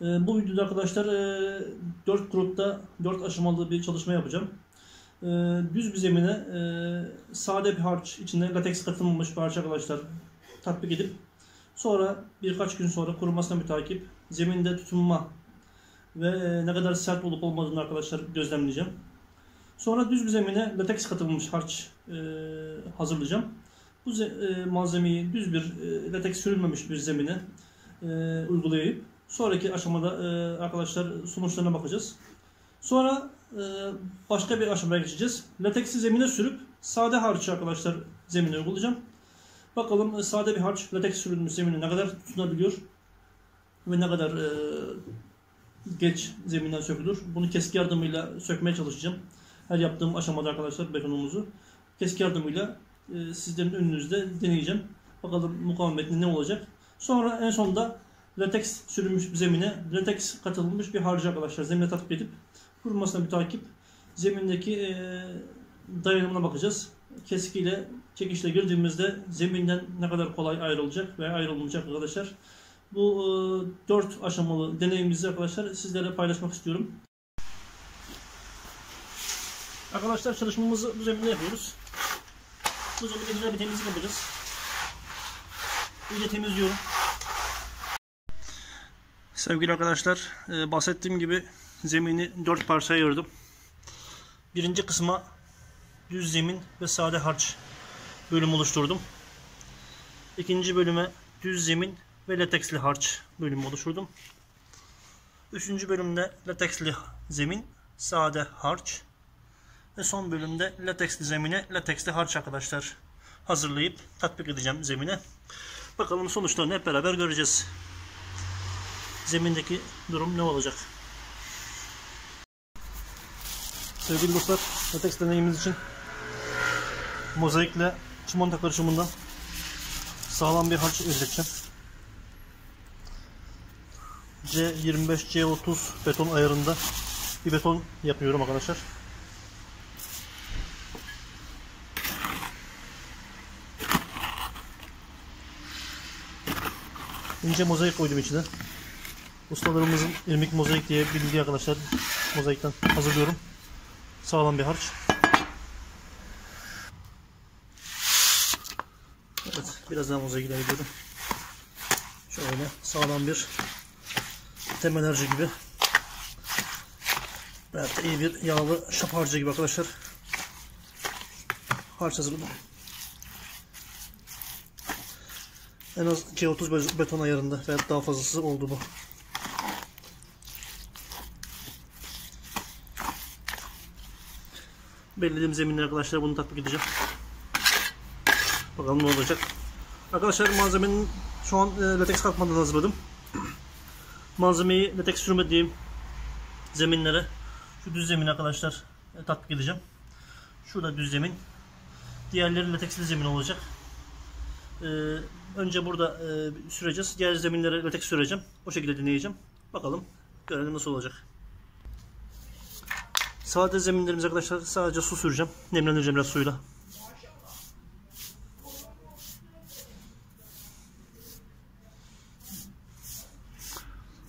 Ee, bu videoda arkadaşlar e, 4 grupta 4 aşamalı bir çalışma yapacağım. Ee, düz bir zemine e, sade bir harç içinde lateks katılmamış bir harç arkadaşlar tatbik edip sonra birkaç gün sonra kurumasına bir takip zeminde tutunma ve e, ne kadar sert olup olmadığını arkadaşlar gözlemleyeceğim. Sonra düz bir zemine lateks katılmış harç e, hazırlayacağım. Bu e, malzemeyi düz bir e, lateks sürülmemiş bir zemine e, uygulayıp sonraki aşamada e, arkadaşlar sonuçlarına bakacağız. Sonra e, başka bir aşamaya geçeceğiz. Lateksi zemine sürüp sade harcı arkadaşlar zemine uygulayacağım. Bakalım e, sade bir harç lateks sürülmüş zemine ne kadar tutunabiliyor ve ne kadar e, geç zeminden sökülür. Bunu keski yardımıyla sökmeye çalışacağım. Her yaptığım aşamada arkadaşlar betonumuzu keski yardımıyla e, sizlerin önünüzde deneyeceğim. Bakalım mukavemeti ne olacak. Sonra en sonunda lateks sürülmüş bir zemine lateks katılmış bir harcı arkadaşlar zemine tatbik edip kurumasına bir takip zemindeki e, dayanımına bakacağız. Keskiyle çekişle girdiğimizde zeminden ne kadar kolay ayrılacak ve ayrılmayacak arkadaşlar. Bu e, 4 aşamalı deneyimimizi arkadaşlar sizlere paylaşmak istiyorum. Arkadaşlar çalışmamızı bu zeminde yapıyoruz. Bu zeminde güzel bir temizlik yapacağız. İyice temizliyorum. Sevgili arkadaşlar, e, bahsettiğim gibi zemini 4 parçaya ayırdım. Birinci kısma düz zemin ve sade harç bölüm oluşturdum. İkinci bölüme düz zemin ve lateksli harç bölümü oluşturdum. Üçüncü bölümde lateksli zemin, sade harç ve son bölümde lateksli zemine lateksli harç arkadaşlar hazırlayıp tatbik edeceğim zemine. Bakalım sonuçlarını hep beraber göreceğiz. Zemindeki durum ne olacak? Sevgili dostlar, lateks deneyimimiz için mozaikle çimento karışımından sağlam bir harç elde edeceğim. C25 C30 beton ayarında bir beton yapıyorum arkadaşlar. İnce mozaik koydum içine. Ustalarımızın irmik mozaik diye bildiği arkadaşlar mozaikten hazırlıyorum. Sağlam bir harç. Evet, biraz daha mozaik ilave ediyorum. Şöyle sağlam bir temel harcı gibi. Evet, iyi bir yağlı şap harcı gibi arkadaşlar. Harç hazırladım. En az 230 beton ayarında veya daha fazlası oldu bu. Belirlediğim zeminler arkadaşlar bunu tatbik edeceğim. Bakalım ne olacak. Arkadaşlar malzemenin şu an e, lateks katmadan hazırladım. Malzemeyi lateks sürmediğim zeminlere şu düz zemin arkadaşlar e, tatbik edeceğim. Şurada düz zemin. Diğerleri lateksli zemin olacak. Ee, önce burada e, süreceğiz. Diğer zeminlere lateks süreceğim. O şekilde deneyeceğim. Bakalım görelim nasıl olacak. Sade zeminlerimiz arkadaşlar sadece su süreceğim. Nemlendireceğim biraz suyla.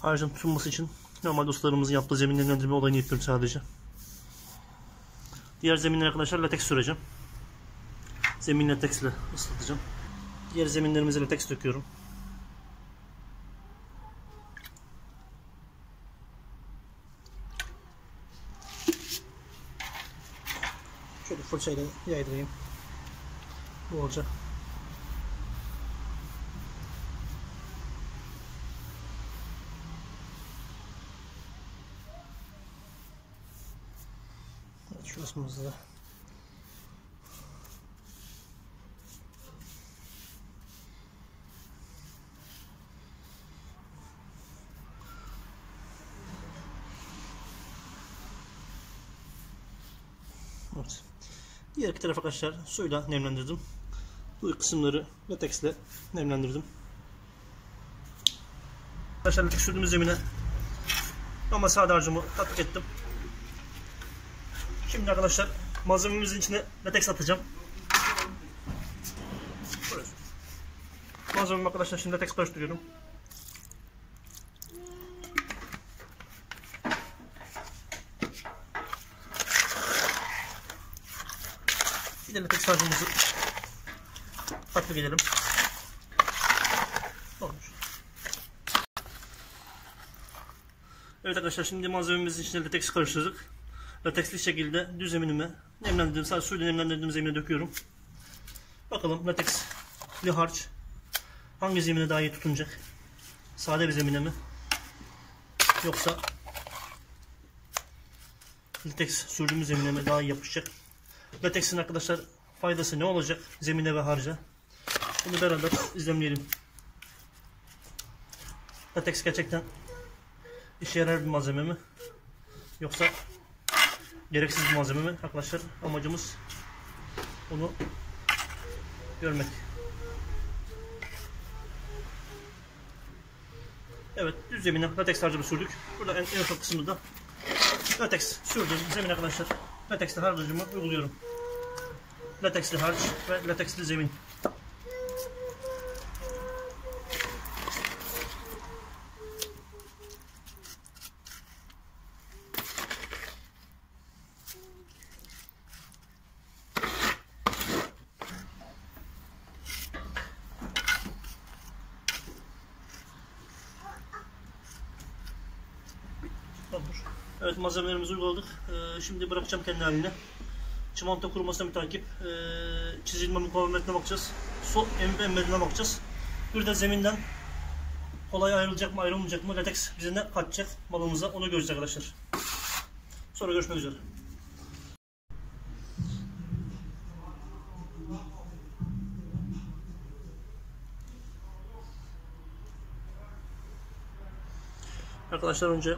Harcın tutunması için normal dostlarımızın yaptığı zemin nemlendirme olayını yapıyorum sadece. Diğer zeminler arkadaşlar lateks süreceğim. Zemin lateksle ıslatacağım. Diğer zeminlerimize lateks döküyorum. Şöyle fırçayla yaydırayım. Bu olacak. Evet, şu kısmımızda da Evet. Diğer iki taraf arkadaşlar suyla nemlendirdim. Bu kısımları lateksle nemlendirdim. Arkadaşlar lateks sürdüğümüz zemine ama sade harcımı tatbik ettim. Şimdi arkadaşlar malzememizin içine lateks atacağım. Malzememi arkadaşlar şimdi lateks karıştırıyorum. Bir de lateks harcımızı tatbik edelim. Olmuş. Evet arkadaşlar şimdi malzememizin içine lateks karıştırdık. Lateksli şekilde düz zeminime nemlendirdim. Sadece suyla nemlendirdiğim zemine döküyorum. Bakalım lateksli harç hangi zemine daha iyi tutunacak? Sade bir zemine mi? Yoksa lateks sürdüğümüz zemine mi daha iyi yapışacak? Lateksin arkadaşlar faydası ne olacak zemine ve harca? Bunu beraber izlemleyelim. Lateks gerçekten işe yarar bir malzeme mi? Yoksa gereksiz bir malzeme mi? Arkadaşlar amacımız onu görmek. Evet düz zemine lateks harcımı sürdük. Burada en, en son kısmında lateks sürdüm zemin arkadaşlar. Lateksli harcımı uyguluyorum. Lateksli harç ve lateksli zemin. Evet malzemelerimizi uyguladık. Ee, şimdi bırakacağım kendi haline. Çimento kurumasına bir takip. Ee, çizilme mukavemetine bakacağız. Su emip emmediğine bakacağız. Bir de zeminden kolay ayrılacak mı ayrılmayacak mı lateks bize ne katacak malımıza onu göreceğiz arkadaşlar. Sonra görüşmek üzere. Arkadaşlar önce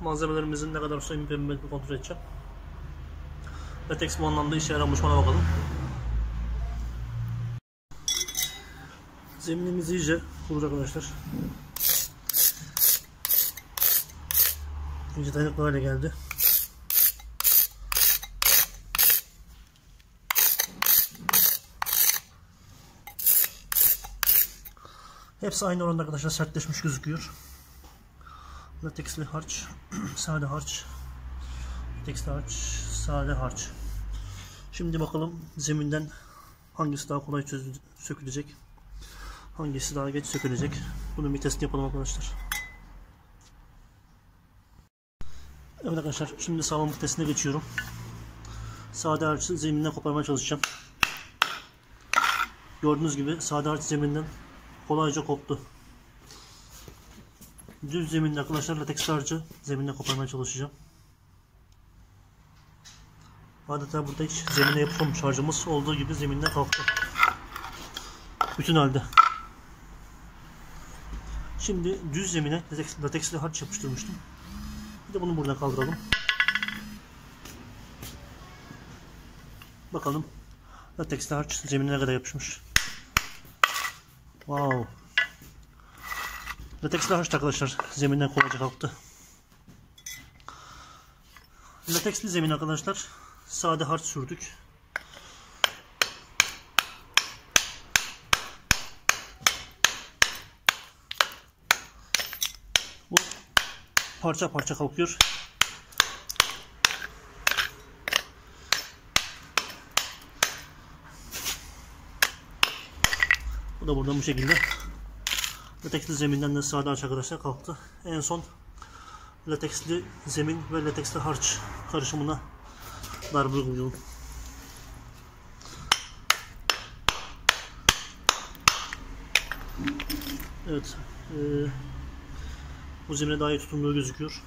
malzemelerimizin ne kadar su emmediğini kontrol edeceğim. Latex bu anlamda işe yaramış ona bakalım. Zeminimiz iyice kurur arkadaşlar. İyice dayanıklı hale geldi. Hepsi aynı oranda arkadaşlar sertleşmiş gözüküyor. Lateksli harç, sade harç, lateksli harç, sade harç. Şimdi bakalım zeminden hangisi daha kolay sökülecek. Hangisi daha geç sökülecek. Bunun bir testini yapalım arkadaşlar. Evet arkadaşlar şimdi sağlamlık testine geçiyorum. Sade harcı zeminden koparmaya çalışacağım. Gördüğünüz gibi sade harç zeminden kolayca koptu. Düz zeminde arkadaşlar lateks harcı zeminden koparmaya çalışacağım. Adeta burada hiç zemine yapılmamış harcımız olduğu gibi zeminden kalktı. Bütün halde. Şimdi düz zemine lateks, lateksli harç yapıştırmıştım. Bir de bunu buradan kaldıralım. Bakalım lateksli harç zemine ne kadar yapışmış. Wow. Lateksli harç da arkadaşlar zeminden kolayca kalktı. Lateksli zemin arkadaşlar sade harç sürdük. Bu parça parça kalkıyor. Bu da buradan bu şekilde. Lateksli zeminden de harç arkadaşlar kalktı. En son lateksli zemin ve lateksli harç karışımına darbe uygulayalım. Evet. E, bu zemine daha iyi tutunduğu gözüküyor.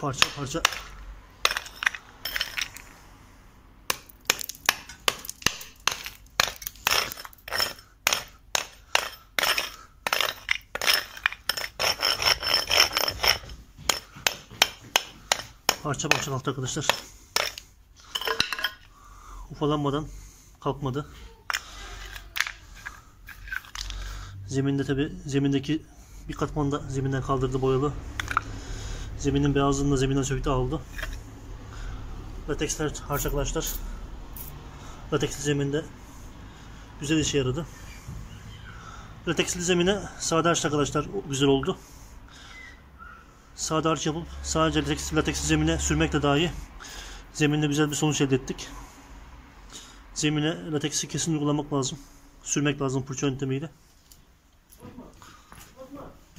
Parça parça parça parça kalktı arkadaşlar. Ufalanmadan kalkmadı. Zeminde tabi zemindeki bir katman da zeminden kaldırdı boyalı. Zeminin beyazlığını da zeminden söktü aldı. Lateksler harç arkadaşlar. Lateksli zeminde güzel işe yaradı. Lateksli zemine sade arkadaşlar güzel oldu. Sade harç yapıp sadece lateks, lateksli zemine sürmekle dahi zeminde güzel bir sonuç elde ettik. Zemine lateksi kesin uygulamak lazım. Sürmek lazım fırça yöntemiyle.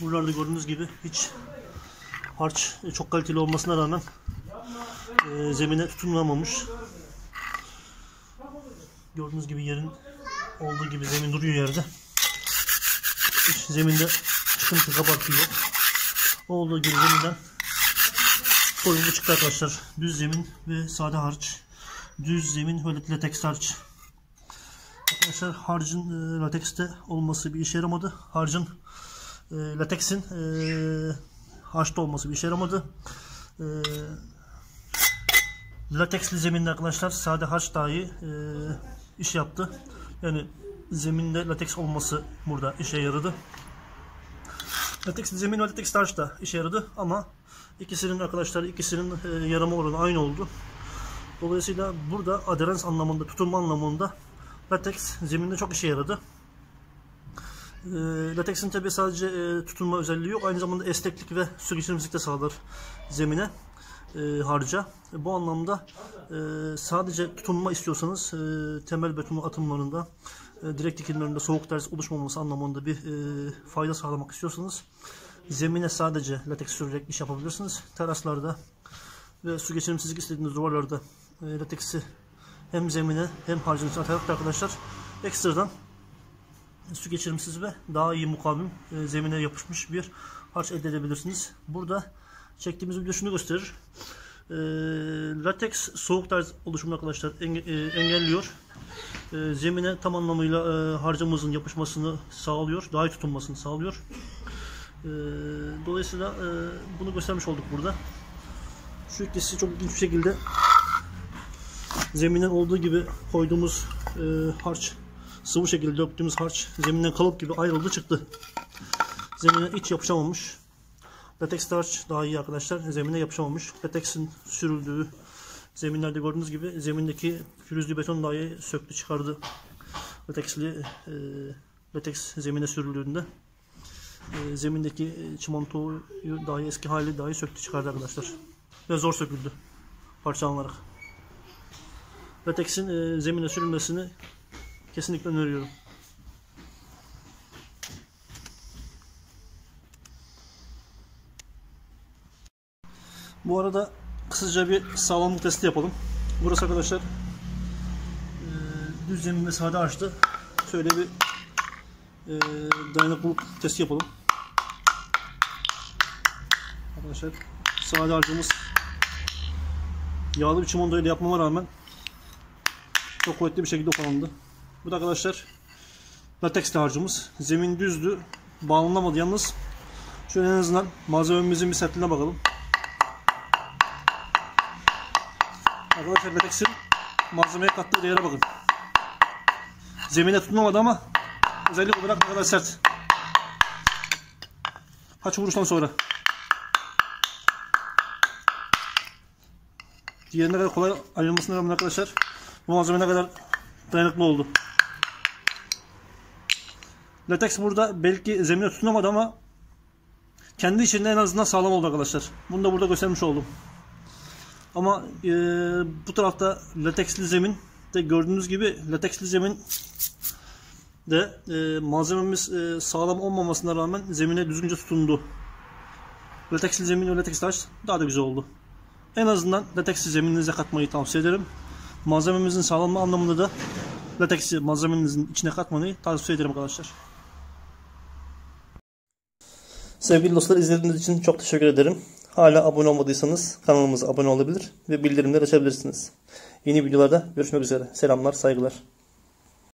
Buralarda gördüğünüz gibi hiç harç çok kaliteli olmasına rağmen e, zemine tutunamamış. Gördüğünüz gibi yerin olduğu gibi zemin duruyor yerde. Hiç zeminde çıkıntı kabartı yok. Olduğu gibi zeminden soyuldu çıktı arkadaşlar. Düz zemin ve sade harç. Düz zemin ve lateks harç. Arkadaşlar harcın e, latekste olması bir işe yaramadı. Harcın e, lateksin e, harçta olması bir işe yaramadı. E, lateksli zeminde arkadaşlar sade harç dahi e, iş yaptı. Yani zeminde lateks olması burada işe yaradı. Lateksli zemin ve lateks harç da işe yaradı ama ikisinin arkadaşlar ikisinin e, yarama oranı aynı oldu. Dolayısıyla burada aderans anlamında, tutunma anlamında lateks zeminde çok işe yaradı. E, lateksin tabi sadece e, tutunma özelliği yok. Aynı zamanda esneklik ve su geçirimsizlik de sağlar zemine harca. Bu anlamda sadece tutunma istiyorsanız temel beton atımlarında direkt dikimlerinde soğuk ders oluşmaması anlamında bir e, fayda sağlamak istiyorsanız zemine sadece lateks sürerek iş yapabilirsiniz. Teraslarda ve su geçirimsizlik istediğiniz duvarlarda e, lateksi hem zemine hem harcın içine atarak arkadaşlar ekstradan su geçirimsiz ve daha iyi mukavim e, zemine yapışmış bir harç elde edebilirsiniz. Burada çektiğimiz video şunu gösterir. E, lateks soğuk ders oluşumunu arkadaşlar e, engelliyor. E, zemine tam anlamıyla e, harcamızın yapışmasını sağlıyor. Daha iyi tutunmasını sağlıyor. E, dolayısıyla e, bunu göstermiş olduk burada. Şu ikisi çok ilginç bir şekilde zeminden olduğu gibi koyduğumuz e, harç sıvı şekilde döktüğümüz harç zeminden kalıp gibi ayrıldı çıktı. Zemine hiç yapışamamış. Lateks harç daha iyi arkadaşlar. Zemine yapışamamış. Lateksin sürüldüğü zeminlerde gördüğünüz gibi zemindeki pürüzlü beton dahi söktü çıkardı. Lateksli e, lateks zemine sürüldüğünde e, zemindeki çimentoyu dahi eski hali dahi söktü çıkardı arkadaşlar. Ve zor söküldü parçalanarak. Lateksin e, zemine sürülmesini kesinlikle öneriyorum. Bu arada kısaca bir sağlamlık testi yapalım. Burası arkadaşlar e, düz zemin ve sade açtı. Şöyle bir e, dayanıklılık testi yapalım. Arkadaşlar sade harcımız yağlı bir çimento ile yapmama rağmen çok kuvvetli bir şekilde ufalandı. Bu da arkadaşlar lateks harcımız. Zemin düzdü. Bağlanamadı yalnız. Şöyle en azından malzememizin bir sertliğine bakalım. Arkadaşlar lateksin malzemeye kattığı değere bakın. Zemine tutunamadı ama özellik olarak ne kadar sert. Kaç vuruştan sonra. Diğerine kadar kolay ayrılmasına rağmen arkadaşlar bu malzeme ne kadar dayanıklı oldu. Lateks burada belki zemine tutunamadı ama kendi içinde en azından sağlam oldu arkadaşlar. Bunu da burada göstermiş oldum. Ama e, bu tarafta lateksli zemin de gördüğünüz gibi lateksli zemin de e, malzememiz e, sağlam olmamasına rağmen zemine düzgünce tutundu. Lateksli zemin ve lateks taş daha da güzel oldu. En azından lateksli zemininize katmayı tavsiye ederim. Malzememizin sağlamlığı anlamında da lateksi malzemenizin içine katmayı tavsiye ederim arkadaşlar. Sevgili dostlar izlediğiniz için çok teşekkür ederim. Hala abone olmadıysanız kanalımıza abone olabilir ve bildirimleri açabilirsiniz. Yeni videolarda görüşmek üzere. Selamlar, saygılar.